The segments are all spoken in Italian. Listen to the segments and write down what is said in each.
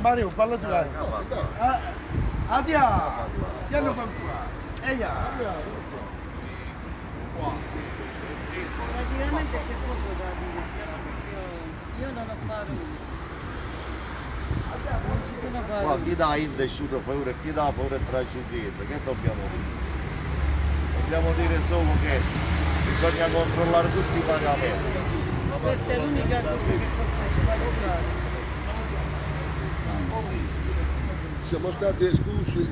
Mario, parla tu. eh. Ah, Andiamo. Qua. Ehi, ah. Praticamente c'è poco da dire, io, io non ho parole. Non ci sono Qua parole. chi dà indesciuto favore e chi dà favore trasciughetto, che dobbiamo dire? Dobbiamo dire solo che bisogna controllare tutti i pagamenti. Questa è l'unica cosa che può aiutare. Siamo stati esclusi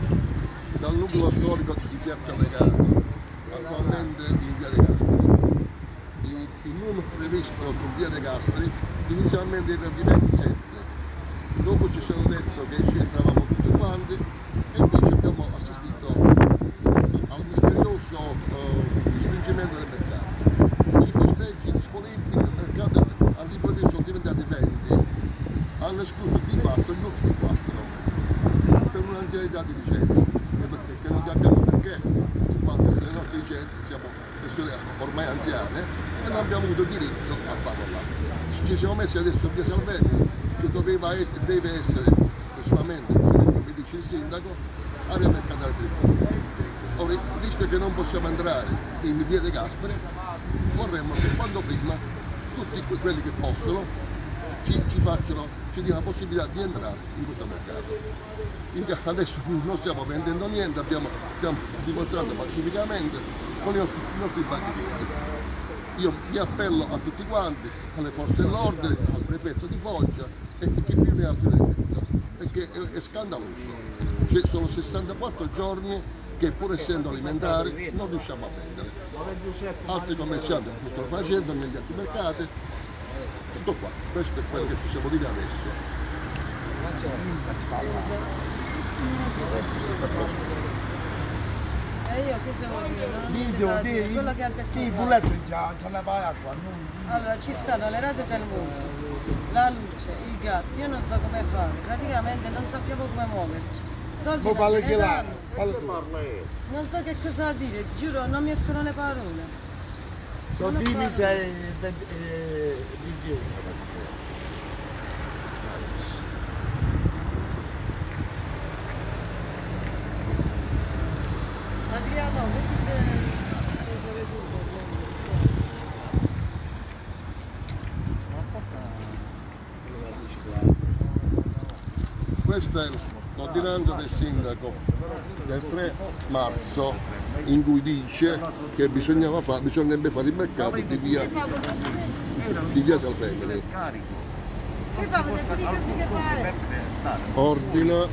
dal nucleo storico di Piazza Legale, attualmente in via De Gasperi. Il, il numero previsto su via De Gasperi inizialmente era di 27. Dopo ci siamo detto che ci entravamo tutti quanti e invece abbiamo assistito al misterioso eh, restringimento del mercato. I posteggi disponibili nel mercato all'improvviso sono diventati 20, hanno escluso fatto gli ultimi 4 per un'anzianità di licenze e perché che non abbiamo perché in quanto le nostre licenze siamo persone ormai anziane e non abbiamo avuto diritto a farlo là. Ci siamo messi adesso via Salvetti che doveva essere, deve essere prossimamente, come dice il sindaco, area mercatale del. Ora, visto che non possiamo entrare in via De Gasperi, vorremmo che quando prima tutti que- quelli che possono ci, ci facciano, ci diano la possibilità di entrare in questo mercato. Adesso non stiamo vendendo niente, abbiamo, stiamo dimostrando pacificamente con i nostri, i nostri banchi io mi appello a tutti quanti, alle forze dell'ordine, al prefetto di Foggia e chi più ne ha più ne metta, perché è, è scandaloso. Cioè, sono 64 giorni che pur essendo alimentari non riusciamo a vendere. Altri commercianti lo stanno facendo negli altri mercati. Tutto qua, questo è quello che possiamo dire adesso. E io che devo dire? Non Video, da dire. di, Quello che ha detto Mario. bulletti già, ce ne vai a qua. non- Allora, ci stanno le rate del mondo, la luce, il gas, io non so come fare, praticamente non sappiamo come muoverci. Soldi non. Non so che cosa dire, ti giuro, non mi escono le parole. Sono Non ho divise parole. eh, eh, di più. Adriano, vedi che... Questa è l'ordinanza del sindaco del 3 marzo in cui dice che bisognava fa- bisognerebbe fare il mercato di via, di via Salvemini. Ordina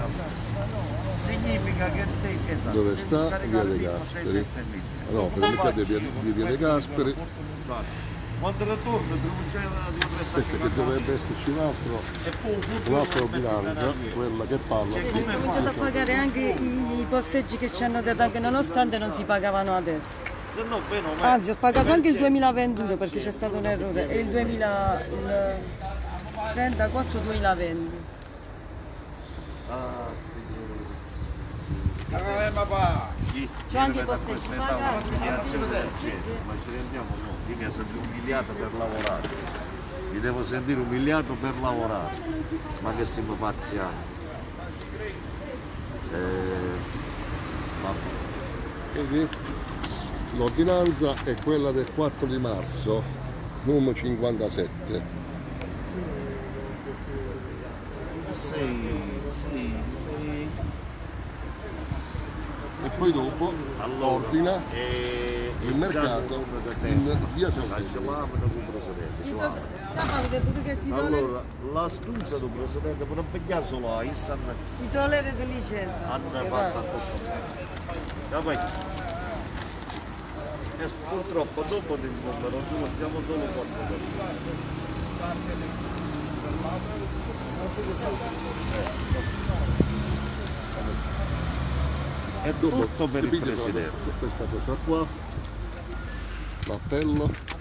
Significa che te sa, Dove sta scaricare Via De Gasperi? 6-7 litri. No, per il mercato di via- di Via De Gasperi. Quando ritorno devo già perché che dovrebbe esserci un altro, un'altra ordinanza, quella che parla di Ho cominciato a pagare anche i, posteggi che ci hanno dato anche nonostante non si pagavano adesso. Se no bene o male. Anzi, ho pagato anche il 2021 perché c'è stato un errore. E il 2000, il 34 2020. Eh, ma va. Chi? C'ho anche i posteggi pagati, ma ci rendiamo no, io mi sento umiliato per lavorare, mi devo sentire umiliato per lavorare, ma che stiamo pazziando. Eh. L'ordinanza è quella del 4 di marzo, numero 57. Sei, sei, sei. E poi dopo Allora, ordina eh, il mercato in via Salvini. Allora, la scusa del precedente per non pigliare solo a Issan ti do le di licenza. hanno Che fatto a tutto. Capito? E purtroppo dopo il numero solo stiamo solo quattro persone. E dopo per il presidente. Questa cosa qua, l'appello